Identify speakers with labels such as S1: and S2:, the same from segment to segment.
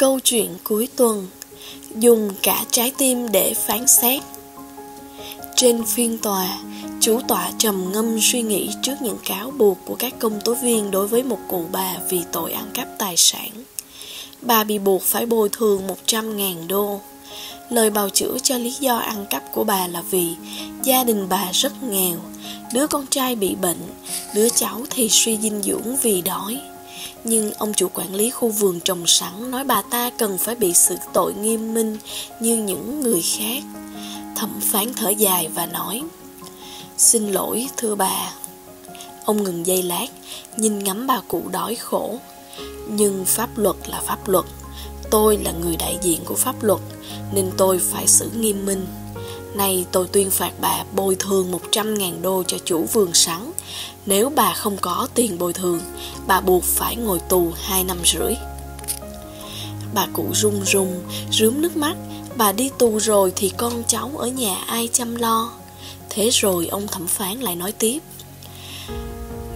S1: Câu chuyện cuối tuần Dùng cả trái tim để phán xét Trên phiên tòa, chủ tọa trầm ngâm suy nghĩ trước những cáo buộc của các công tố viên đối với một cụ bà vì tội ăn cắp tài sản. Bà bị buộc phải bồi thường 100.000 đô. Lời bào chữa cho lý do ăn cắp của bà là vì gia đình bà rất nghèo, đứa con trai bị bệnh, đứa cháu thì suy dinh dưỡng vì đói. Nhưng ông chủ quản lý khu vườn trồng sẵn nói bà ta cần phải bị xử tội nghiêm minh như những người khác. Thẩm phán thở dài và nói, Xin lỗi, thưa bà. Ông ngừng giây lát, Nhìn ngắm bà cụ đói khổ. Nhưng pháp luật là pháp luật. Tôi là người đại diện của pháp luật, Nên tôi phải xử nghiêm minh. Nay tôi tuyên phạt bà bồi thường 100.000 đô cho chủ vườn sắn. Nếu bà không có tiền bồi thường Bà buộc phải ngồi tù 2 năm rưỡi. Bà cụ run run, rướm nước mắt. Bà đi tù rồi thì con cháu ở nhà ai chăm lo? Thế rồi ông thẩm phán lại nói tiếp.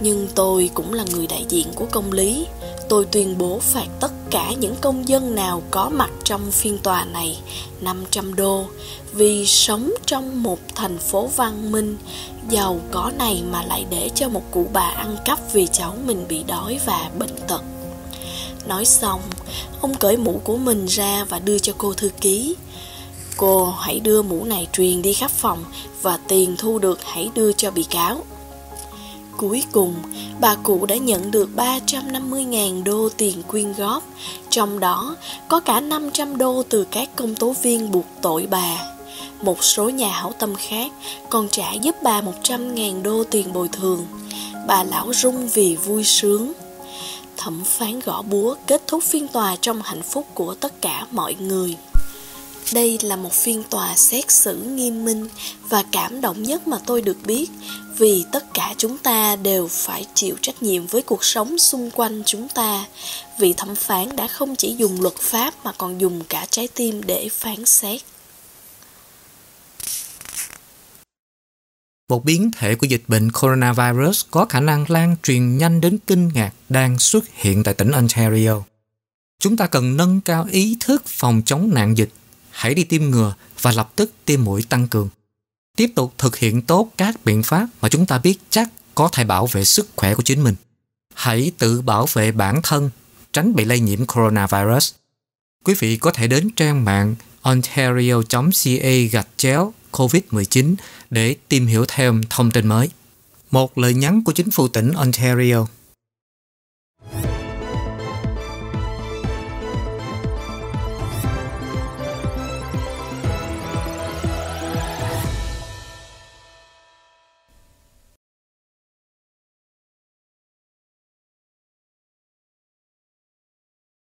S1: Nhưng tôi cũng là người đại diện của công lý. Tôi tuyên bố phạt tất cả những công dân nào có mặt trong phiên tòa này 500 đô Vì sống trong một thành phố văn minh Giàu có này mà lại để cho một cụ bà ăn cắp vì cháu mình bị đói và bệnh tật. Nói xong, ông cởi mũ của mình ra và đưa cho cô thư ký. Cô hãy đưa mũ này truyền đi khắp phòng Và tiền thu được hãy đưa cho bị cáo. Cuối cùng, bà cụ đã nhận được 350.000 đô tiền quyên góp, trong đó có cả 500 đô từ các công tố viên buộc tội bà. Một số nhà hảo tâm khác còn trả giúp bà 100.000 đô tiền bồi thường. Bà lão rung vì vui sướng. Thẩm phán gõ búa kết thúc phiên tòa trong hạnh phúc của tất cả mọi người. Đây là một phiên tòa xét xử nghiêm minh và cảm động nhất mà tôi được biết, vì tất cả chúng ta đều phải chịu trách nhiệm với cuộc sống xung quanh chúng ta vị thẩm phán đã không chỉ dùng luật pháp mà còn dùng cả trái tim để phán xét
S2: Một biến thể của dịch bệnh coronavirus có khả năng lan truyền nhanh đến kinh ngạc đang xuất hiện tại tỉnh Ontario. Chúng ta cần nâng cao ý thức phòng chống nạn dịch hãy đi tiêm ngừa và lập tức tiêm mũi tăng cường. Tiếp tục thực hiện tốt các biện pháp mà chúng ta biết chắc có thể bảo vệ sức khỏe của chính mình. Hãy tự bảo vệ bản thân, tránh bị lây nhiễm coronavirus. Quý vị có thể đến trang mạng ontario.ca gạch chéo COVID-19 để tìm hiểu thêm thông tin mới. Một lời nhắn của chính phủ tỉnh Ontario